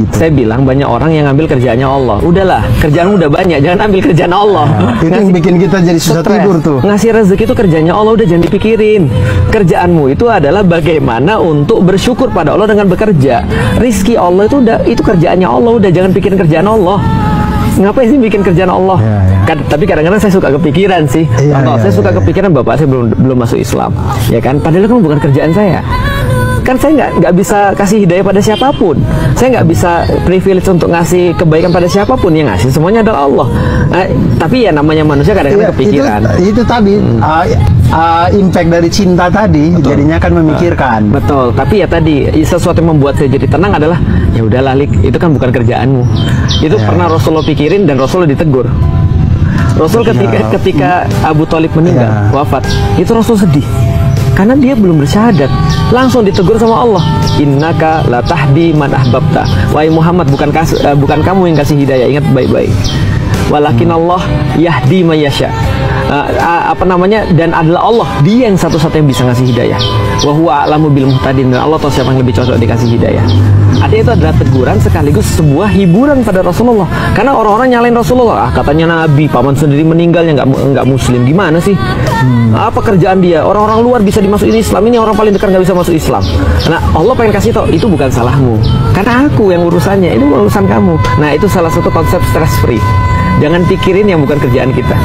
gitu. Saya bilang banyak orang yang ngambil kerjaannya Allah. Udahlah, kerjaan udah banyak, jangan ambil kerjaan Allah. Nah, itu yang bikin kita jadi susah Stres. tidur tuh. Ngasih rezeki itu kerjanya Allah udah jangan dipikirin. Kerjaanmu itu adalah bagaimana untuk bersyukur pada Allah dengan bekerja. Rizki Allah itu udah itu kerjaannya Allah udah jangan pikirin kerjaan Allah. Ngapain sih bikin kerjaan Allah? Ya, ya. Tapi kadang-kadang saya suka kepikiran sih. Iya, Contoh, iya, saya suka iya. kepikiran bapak saya belum belum masuk Islam, ya kan? Padahal kan bukan kerjaan saya. Kan saya nggak nggak bisa kasih hidayah pada siapa pun. Saya nggak bisa privilege untuk ngasih kebaikan pada siapa pun. Yang ngasih semuanya adalah Allah. Nah, tapi ya namanya manusia kadang-kadang Iya, kepikiran. Hmm. Itu, itu tadi uh, uh, impact dari cinta tadi jadinya kan memikirkan. Betul, tapi ya tadi sesuatu yang membuat saya jadi tenang adalah ya udahlah Lik, itu kan bukan kerjaanmu. Itu Ya. pernah Rasulullah pikirin dan Rasulullah ditegur. Rasul ketika Ya. ketika Abu Talib meninggal, Ya. wafat, itu Rasul sedih. Karena dia belum bersyahadat. Langsung ditegur sama Allah. Innaka la tahdi man ahbabta. Wahai Muhammad, bukan kas- eh, bukan kamu yang kasih hidayah. Ingat baik-baik. Walakin Allah yahdi mayasya. Eh, a- apa namanya? Dan adalah Allah. Dia yang satu-satunya yang bisa ngasih hidayah. Wa huwa a'lamu bil muhtadin. Dan Allah tahu siapa yang lebih cocok dikasih hidayah. Artinya itu adalah teguran sekaligus sebuah hiburan pada Rasulullah. Karena orang-orang nyalain Rasulullah. Ah katanya Nabi paman sendiri meninggalnya nggak nggak muslim. Gimana sih? Apa kerjaan dia? Orang-orang luar bisa dimasukin Islam. Ini orang paling dekat nggak bisa masuk Islam. Nah Allah pengen kasih tau itu bukan salahmu. Karena aku yang urusannya. Itu urusan kamu. Nah itu salah satu konsep stress free. Jangan pikirin yang bukan kerjaan kita